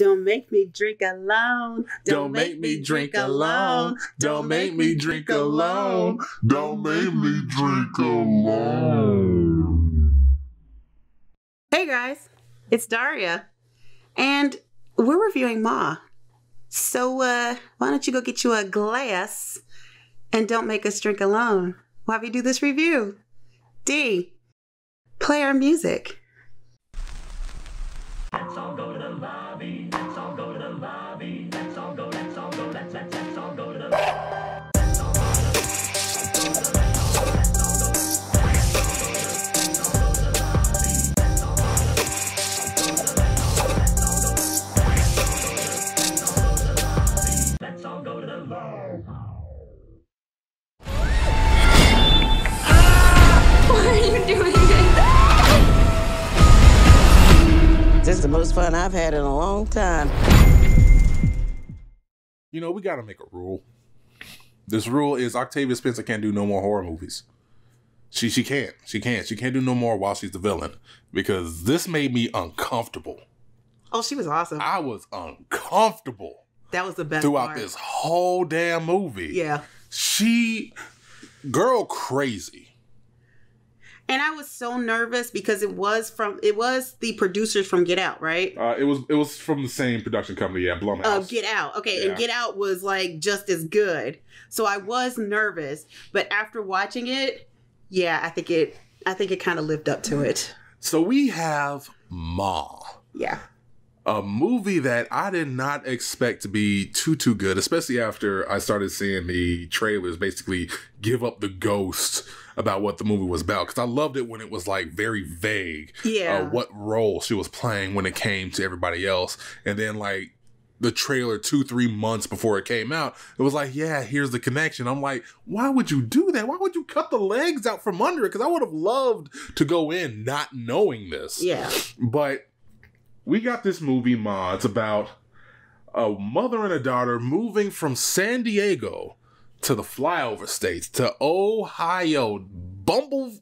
Don't make me drink alone. Don't make me drink alone. Don't make me drink alone. Don't make me drink alone. Hey guys, it's Daria, and we're reviewing Ma. So, uh, why don't you go get you a glass and don't make us drink alone while we do this review? D, play our music. We gotta make a rule. This rule is Octavia Spencer can't do no more horror movies. She she can't. She can't. She can't do no more while she's the villain. Because this made me uncomfortable. Oh, she was awesome. I was uncomfortable That was the best throughout part. this whole damn movie. Yeah. She girl crazy. And I was so nervous because it was from it was the producers from Get Out, right? Uh, it was it was from the same production company, yeah, Blumhouse. Uh, Get Out. Okay, Yeah. and Get Out was like just as good. So I was nervous, but after watching it, yeah, I think it I think it kind of lived up to it. so we have Ma. Yeah. A movie that I did not expect to be too too good, especially after I started seeing the trailers basically give up the ghost about what the movie was about. Because I loved it when it was like very vague, Yeah. uh, what role she was playing when it came to everybody else, and then like the trailer two three months before it came out, it was like, yeah, here's the connection. I'm like, why would you do that? Why would you cut the legs out from under it? Because I would have loved to go in not knowing this. Yeah. But we got this movie, Ma. It's about a mother and a daughter moving from San Diego to the flyover states to Ohio. Bumble,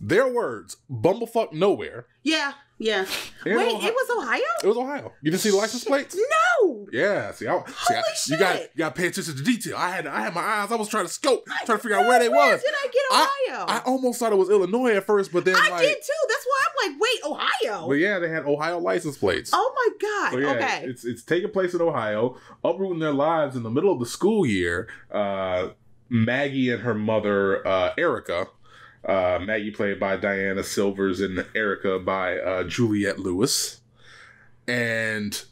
their words, bumblefuck nowhere. Yeah. Yeah. Wait, Ohio- it was Ohio? It was Ohio. You didn't see the license plates? No. Yeah, see, I, see, I- Holy you got you got to pay attention to detail. I had I had my eyes. I was trying to scope, trying to figure out where they where was. Did I get I, Ohio? I almost thought it was Illinois at first, but then I like, did too. That's why I'm like, wait, Ohio. but yeah, they had Ohio license plates. Oh my god. So yeah, okay. it's it's taking place in Ohio, uprooting their lives in the middle of the school year. Uh, Maggie and her mother, uh, Erica. Uh, Maggie played by Diana Silvers and Erica by uh, Juliette Lewis, and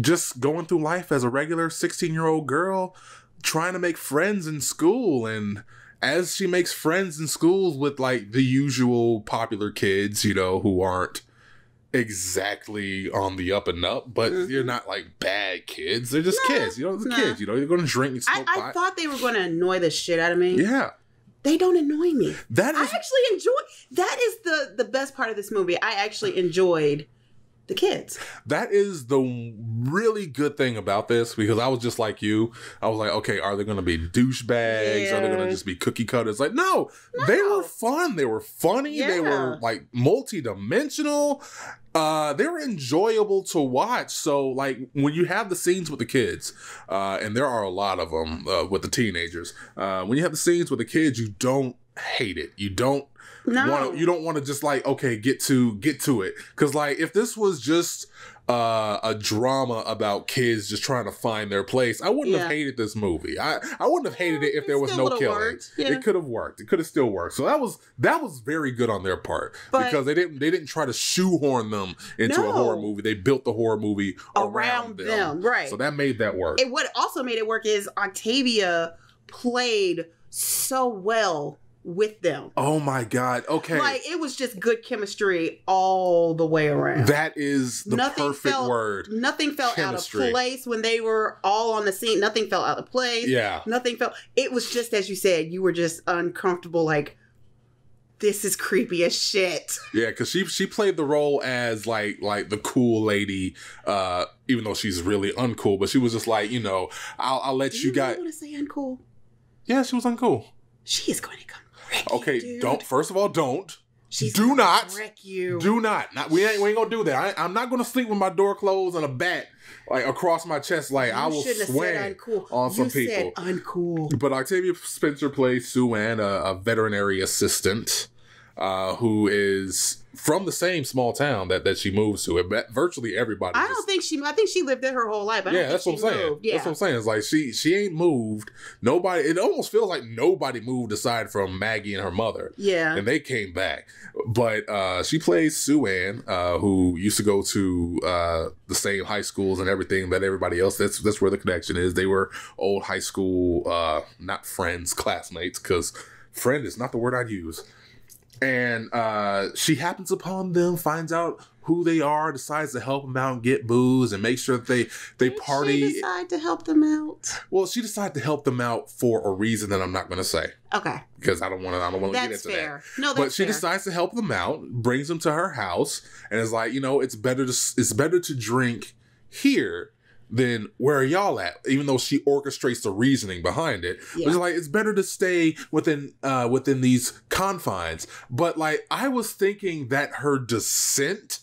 just going through life as a regular sixteen-year-old girl, trying to make friends in school and. As she makes friends in schools with like the usual popular kids, you know, who aren't exactly on the up and up, but Mhm. you're not like bad kids. They're just Nah, kids. You know, they're nah. kids. You know, you're going to drink and I, smoke I pot. thought they were going to annoy the shit out of me. yeah, They don't annoy me. that I actually enjoy. That is the the best part of this movie. I actually enjoyed the kids. that is the really good thing about this because I was just like you. I was like, okay, are they going to be douchebags? Are they going to just be cookie cutters? Like, no, they were fun. They were funny. They were like multi-dimensional. Uh, they were enjoyable to watch. So, like, when you have the scenes with the kids, uh, and there are a lot of them uh, with the teenagers, uh, when you have the scenes with the kids, you don't hate it. You don't No, want you don't want to just like okay get to get to it. Because like if this was just uh, a drama about kids just trying to find their place i wouldn't have hated this movie. I i wouldn't have hated it if It there was no killing. yeah. it could have worked. It could have still worked. So that was that was very good on their part But- because they didn't they didn't try to shoehorn them into a horror movie. They built the horror movie around, around them. them, right? so that made that work. And what also made it work is Octavia played so well with them. oh my god okay Like it was just good chemistry all the way around. that is the Nothing perfect felt- word Nothing felt Chemistry. out of place when they were all on the scene. Nothing felt out of place. yeah Nothing felt. It was just as you said. You were just uncomfortable. Like this is creepy as shit. Yeah, because she she played the role as like like the cool lady, uh, even though she's really uncool. But she was just like, you know, I'll I'll let Do you, you guys. want to say uncool? Yeah, she was uncool. She is going to come. Wreck you, Okay, dude. don't. First of all, don't. She's Do not. wreck you. Do not. not we, ain't, we ain't gonna do that. I, I'm not gonna sleep with my door closed and a bat like across my chest. Like I will swing on some you people. Said uncool. But Octavia Spencer plays Sue Ann, a, a veterinary assistant uh, who is from the same small town that, that she moves to. And virtually everybody. I just- don't think she. I think she lived there her whole life. I yeah, that's what I'm saying. moved. Yeah. That's what I'm saying. It's like she she ain't moved. Nobody. It almost feels like nobody moved aside from Maggie and her mother, yeah. and they came back. But uh, she plays Sue Ann, uh, who used to go to uh, the same high schools and everything that everybody else. That's that's where the connection is. They were old high school, uh, not friends, classmates, because friend is not the word I'd use. And uh, she happens upon them, finds out who they are, decides to help them out and get booze and make sure that they they Did party. She decide to help them out. Well, she decided to help them out for a reason that I'm not going to say Okay, because I don't want to. I don't want to get into that. No, that's But she fair. decides to help them out, brings them to her house, and is like, you know, it's better to it's better to drink here than where are y'all at. Even though she orchestrates the reasoning behind it, Yeah. it's like it's better to stay within uh within these confines. But like I was thinking that her descent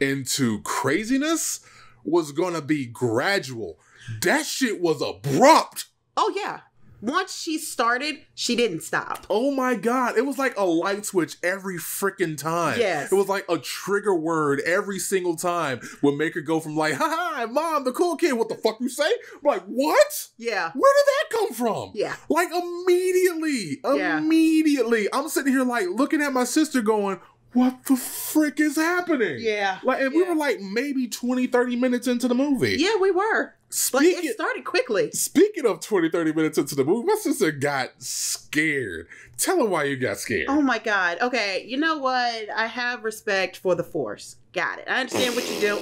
into craziness was gonna be gradual. That shit was abrupt. Oh yeah. Once she started, she didn't stop. Oh my god, it was like a light switch every freaking time. Yes. It was like a trigger word every single time would make her go from like, ha ha, mom, the cool kid, what the fuck you say? Like, what? Yeah. Where did that come from? Yeah. Like immediately. Yeah. Immediately. I'm sitting here like looking at my sister going, what the frick is happening? Yeah. Like, and we were like maybe 20, 30 minutes into the movie. Yeah, we were. But Speaking, it started quickly. Speaking of 20, 30 minutes into the movie, my sister got scared. Tell her why you got scared. Oh my god. Okay, you know what? I have respect for the force. Got it. I understand what you do.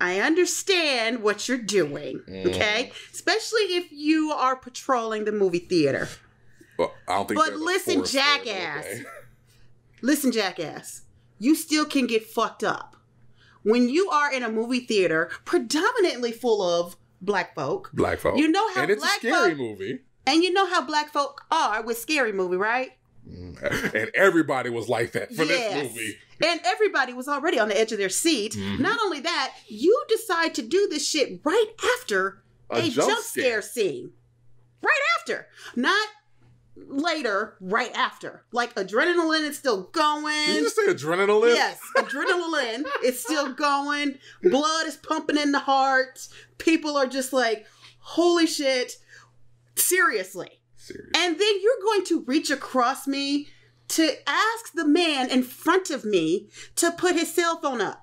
I understand what you're doing. Mm. Okay? Especially if you are patrolling the movie theater. Well, I don't think But listen, there, jackass. okay. Listen, jackass, you still can get fucked up. When you are in a movie theater predominantly full of black folk, Black folk. You know how and it's black a scary folk- movie. and you know how black folk are with scary movie, right? And everybody was like that for Yes. this movie. And everybody was already on the edge of their seat. Mhm. Not only that, you decide to do this shit right after A a, jump jump, scare. scene. Right after. Not later, right after. Like adrenaline is still going. Did you just say adrenaline? Yes, adrenaline is still going. Blood is pumping in the heart. People are just like, holy shit. Seriously. Serious. And then you're going to reach across me to ask the man in front of me to put his cell phone up.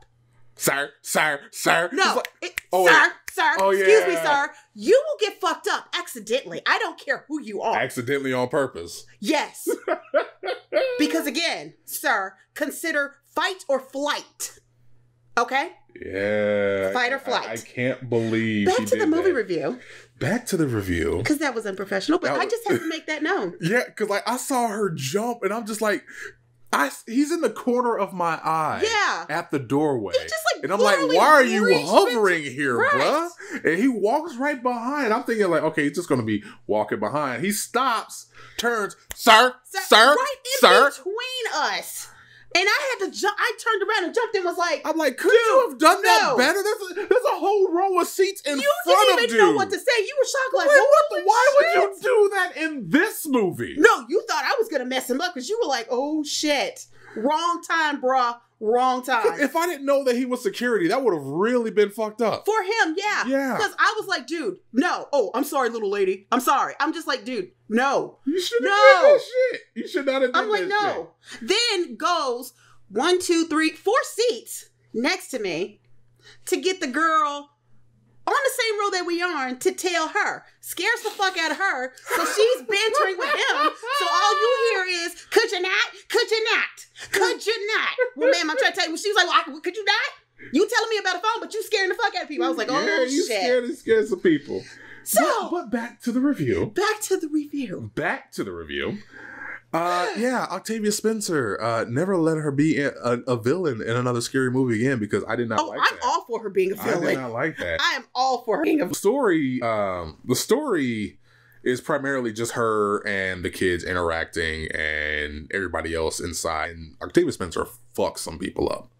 Sir, sir, sir. No, like- it- oh, sir, wait. sir, Oh, excuse me, sir. You will get fucked up accidentally. I don't care who you are. accidentally on purpose. yes. because again, sir, consider fight or flight. Okay? Yeah. Fight or flight. I, can't believe Back to the movie that. review. Back to the review. Because that was unprofessional, but That I just had to make that known. Yeah, because like I saw her jump, and I'm just like, I he's in the corner of my eye. Yeah. At the doorway. He just, and I'm like, why are you hovering here, bruh? And he walks right behind. I'm thinking like, okay, he's just gonna be walking behind. He stops, turns, sir, Sir, sir, right in sir. between us. And I had to jump. I turned around and jumped and was like, I'm like, could you have done that no. better? There's a, there's a whole row of seats in you front didn't even know what to say. You were shocked, like, Like, what the- why shit." would you do that in this movie? No, you thought I was gonna mess him up because you were like, "Oh shit, wrong time, bruh, wrong time." If I didn't know that he was security, that would have really been fucked up. For him, yeah, Yeah. Because I was like, "Dude, no." Oh, I'm sorry, little lady. I'm sorry. I'm just like, dude, no. You should have No. this shit. You should not have done I'm like, no. Then goes one, two, three, four seats next to me to get the girl on the same row that we are to tell her. Scares the fuck out of her. So she's bantering with him. So all you hear is, could you not? Could you not? Could you not? Well, ma'am, I'm trying to tell you. She was like, well, I- could you not? You telling me about a phone, but you scaring the fuck out of people. I was like, oh yeah, you shit. scared, you scared some people. So but, but back to the review. back to the review. Back to the review. Uh, yeah, Octavia Spencer. Uh, never let her be a, a, villain in another scary movie again because I did not Oh, like I'm that. all for her being a I did villain. not like that. I am all for her being a the story um the story is primarily just her and the kids interacting and everybody else inside. And Octavia Spencer fucks some people up.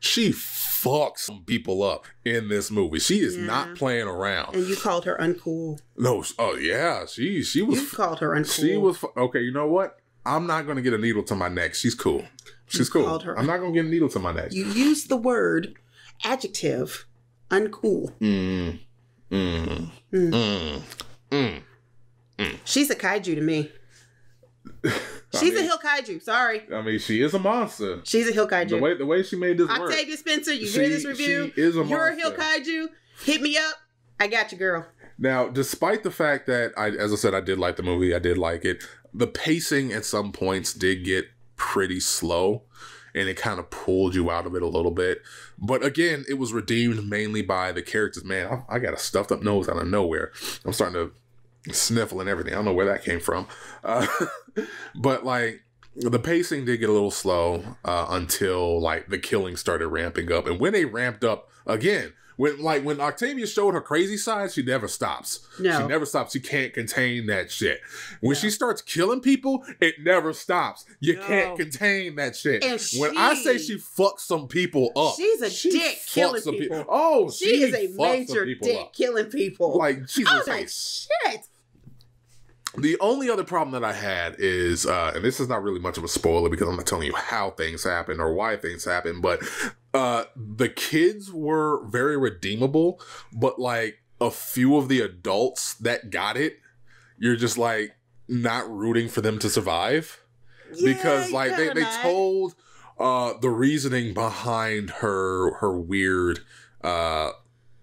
She fucks some people up in this movie. She is Yeah. not playing around. And you called her uncool. No, oh yeah, she she was You called her uncool. she was okay. You know what? I'm not gonna get a needle to my neck. She's cool. She's You cool. her- I'm not gonna get a needle to my neck. You used the word adjective uncool. Mm, mm, Mm. mm, mm. She's a kaiju to me. She's mean- a heel kaiju. Sorry. I mean, she is a monster. She's a heel kaiju. The way the way she made this work. Octavia Spencer, you She- hear this review? she is a You're a heel kaiju. Hit me up. I got you, girl. Now, despite the fact that I, as I said, I did like the movie, I did like it. The pacing at some points did get pretty slow, and it kind of pulled you out of it a little bit. But again, it was redeemed mainly by the characters. Man, I, I got a stuffed up nose out of nowhere. I'm starting to sniffle and everything. I don't know where that came from, uh, but like the pacing did get a little slow uh, until like the killing started ramping up, and when they ramped up again. When like when Octavia showed her crazy side, she never stops. No. She never stops. She can't contain that shit. When she starts killing people, it never stops. You No. can't contain that shit. And when I say she- she fucks some people up, She's a she dick killing some people. Oh, She, is a major dick up. killing people. Like Jesus was Christ. shit. The only other problem that I had is, uh, and this is not really much of a spoiler because I'm not telling you how things happen or why things happen, but uh, the kids were very redeemable, but like a few of the adults that got it, you're just like not rooting for them to survive because like they, they not. told uh the reasoning behind her her weird uh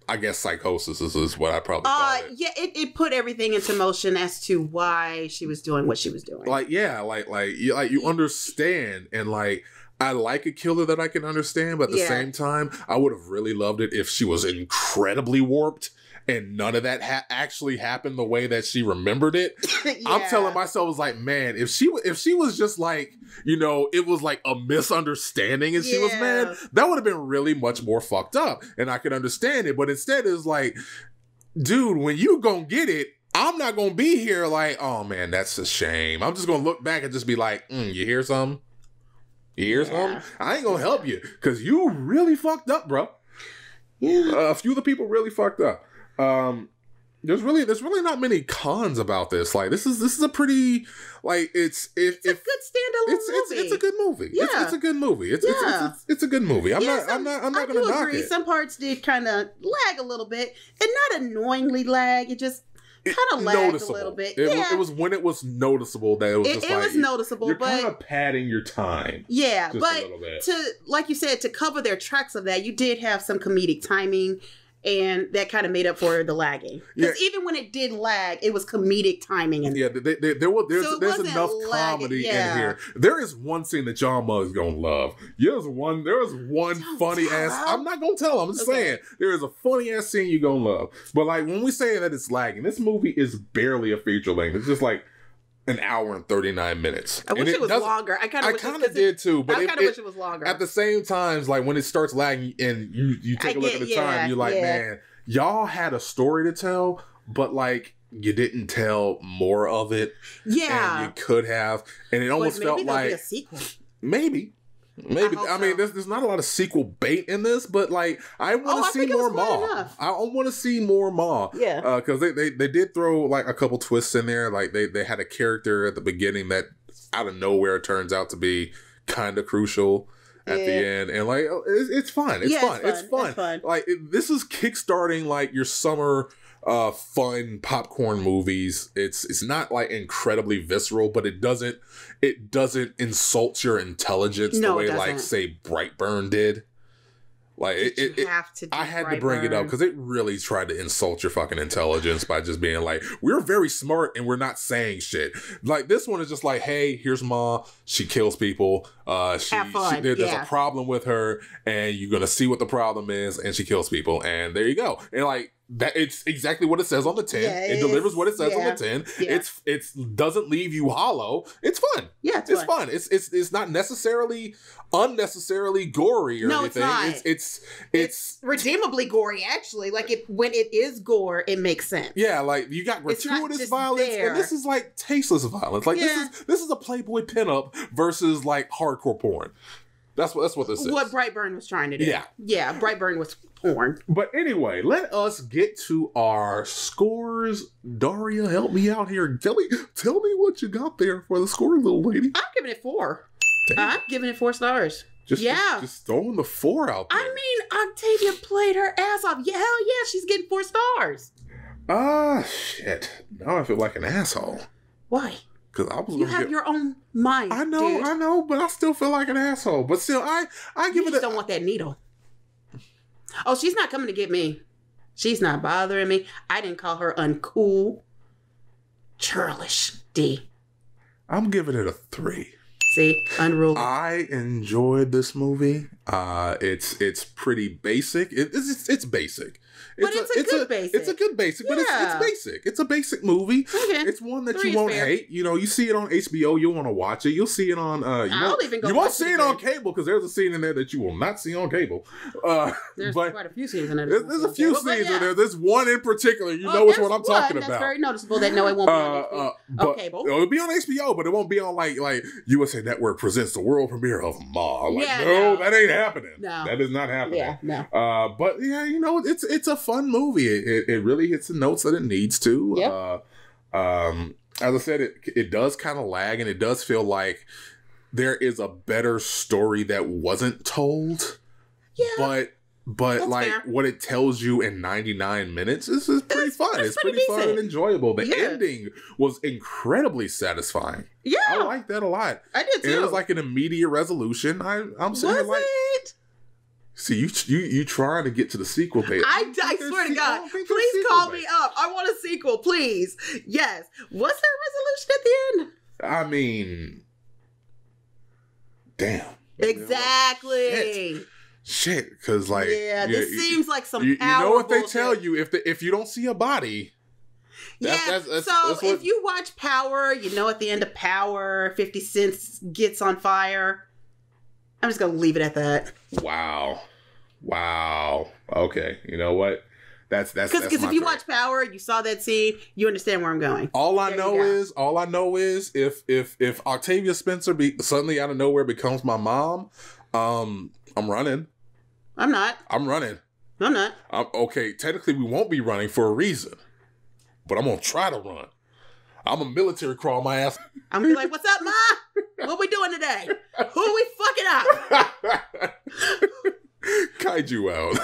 I guess psychosis is, is what I probably Uh, it. yeah, it, it put everything into motion as to why she was doing what she was doing. like yeah like like you like you understand and like i like a killer that i can understand but at the Yeah. same time i would have really loved it if she was incredibly warped and none of that ha- actually happened the way that she remembered it i'm telling myself I was like man if she if she was just like you know it was like a misunderstanding and she was mad that would have been really much more fucked up and i could understand it but instead it's like dude, when you gonna get it, I'm not gonna be here like, oh man, that's a shame. I'm just gonna look back and just be like, mm, you hear something? You hear Yeah. something? I ain't gonna help you because you really fucked up, bro. Yeah. Uh, a few of the people really fucked up. Um, there's really there's really not many cons about this. Like this is this is a pretty like it's if It's a good standalone it's, it's movie. it's a good movie. It's, Yeah. it's a good movie. It's, it's, Yeah. it's, it's, it's a good movie. I'm Yeah, not I'm not I'm not I gonna do knock agree. it. Some parts did kind of lag a little bit, and not annoyingly lag. It just kind of lagged a little bit. It, yeah, was, it was when it was noticeable that it was it, just it like was noticeable, you're but kind of padding your time yeah, but little bit. to like you said, to cover their tracks of that, you did have some comedic timing. And that kind of made up for the lagging. Because even when it did lag, it was comedic timing. And Yeah, they, they, there was there's So there's enough lagging, comedy yeah. in here. There is one scene that John Muggs gonna love. There's one there is one Don't funny ass. I'm not gonna tell. I'm just Okay. saying there is a funny ass scene you gonna love. But like when we say that it's lagging, this movie is barely a feature length. It's just like an hour and thirty nine minutes. I wish And it, was longer. I kind I of kind of did too, but I kind of wish it was longer. at the same times, like when it starts lagging and you you take I a look get- at the yeah, time, you're like, yeah. man, y'all had a story to tell, but like you didn't tell more of it, yeah, and you could have, and it almost maybe felt be a like sequel. maybe. Maybe I I, mean so. there's, there's not a lot of sequel bait in this, but like I want Oh, to I see more Ma. I want to see more Ma. Yeah. Uh, because they, they they did throw like a couple twists in there. Like they they had a character at the beginning that out of nowhere turns out to be kind of crucial at the end, and like oh, it's, it's fun. It's Yeah, fun. it's It's fun. fun. It's fun. Like it, this is kickstarting like your summer uh fun popcorn movies it's it's not like incredibly visceral but it doesn't it doesn't insult your intelligence No, the way like say brightburn did like it, you it, it have to. Do I had to bring it up because it really tried to insult your fucking intelligence by just being like, we're very smart and we're not saying shit. Like this one is just like, hey, here's Ma. She kills people. Uh, she, Have fun, she- there- there's yeah. a problem with her, and you're gonna see what the problem is, and she kills people, and there you go. And like that it's exactly what it says on the tin. Yeah, it delivers what it says on the tin. yeah. It's it's doesn't leave you hollow. It's fun. Yeah, it's, It's fun. fun. It's it's it's not necessarily unnecessarily gory or No, it's anything. not. It's it's it's, redeemably gory actually like it when it is gore it makes sense yeah, like you got gratuitous violence, there. and this is like tasteless violence. Like Yeah. this is this is a Playboy pinup versus like hardcore porn. That's what that's what this is. what brightburn was trying to do Yeah. yeah brightburn was porn But anyway, let us get to our scores. Daria, help me out here. Tell me, tell me what you got there for the score, little lady. i'm giving it four Damn. i'm giving it four stars Just, yeah. just, just throwing the four out there. i mean octavia played her ass off yeah hell yeah she's getting four stars ah, shit. Now I feel like an asshole why because I was you have give. your own mind I know, dude. I know, but I still feel like an asshole. But still, I, I you give just it. A, don't want that needle oh she's not coming to get me she's not bothering me i didn't call her uncool churlish d I'm giving it a three. see unruly I enjoyed this movie. Uh, it's it's pretty basic. It, it's, it's it's. But it's a good basic. It's a good basic, but it's, Yeah. it's basic. It's a basic movie. Okay. It's one that Three you won't fair. hate. You know, you see it on HBO, you'll want to watch it. You'll see it on. Uh, you I'll won't, even go you won't see it it on cable because there's a scene in there that you will not see on cable. Uh, There's but quite a few scenes in it. there's, there's a few But scenes yeah. in there. There's one in particular. You Oh, know which one I'm talking That's about. very noticeable. That no, it won't be Uh, on HBO. uh, cable. It'll be on HBO, but it won't be on like like USA Network presents the world premiere of Ma. Like, Yeah, no, no. that ain't happening. No. that is not happening. yeah, no. Uh, but yeah, you know, it's it's a fun movie. It, it, it really hits the notes that it needs to. Yep. Uh, um, as I said, it it does kind of lag, and it does feel like there is a better story that wasn't told. Yeah. But but like fair. what it tells you in 99 minutes is, is pretty It's- fun. it's It's, pretty pretty, fun and enjoyable. The Yeah. ending was incredibly satisfying. yeah, I like that a lot. I did And too. it was like an immediate resolution. I I'm was sitting here like it? See, you you you trying to get to the sequel, baby. I, I swear to God, don't think there's please call me up. I want a sequel, please. Yes. What's there a resolution at the end? I mean, damn. Exactly. Shit, because like, yeah, this you- seems like some You, you know what they tell you if the if you don't see a body, That's- yeah. that's- that's- so what- if you watch Power, you know at the end of Power, Fifty Cent gets on fire. I'm just gonna leave it at that. wow, wow. Okay, you know what? That's that's Because if you watch Power, you saw that scene, you understand where I'm going. All I There know is, all I know is, if if if Octavia Spencer be suddenly out of nowhere becomes my mom, um, I'm running. I'm not. I'm running. I'm not. I'm okay. Technically, we won't be running for a reason, but I'm gonna try to run. I'm a military crawl my ass. I'm gonna be like, "What's up, Ma? What we doing today? Who we fucking up?" Kaiju out.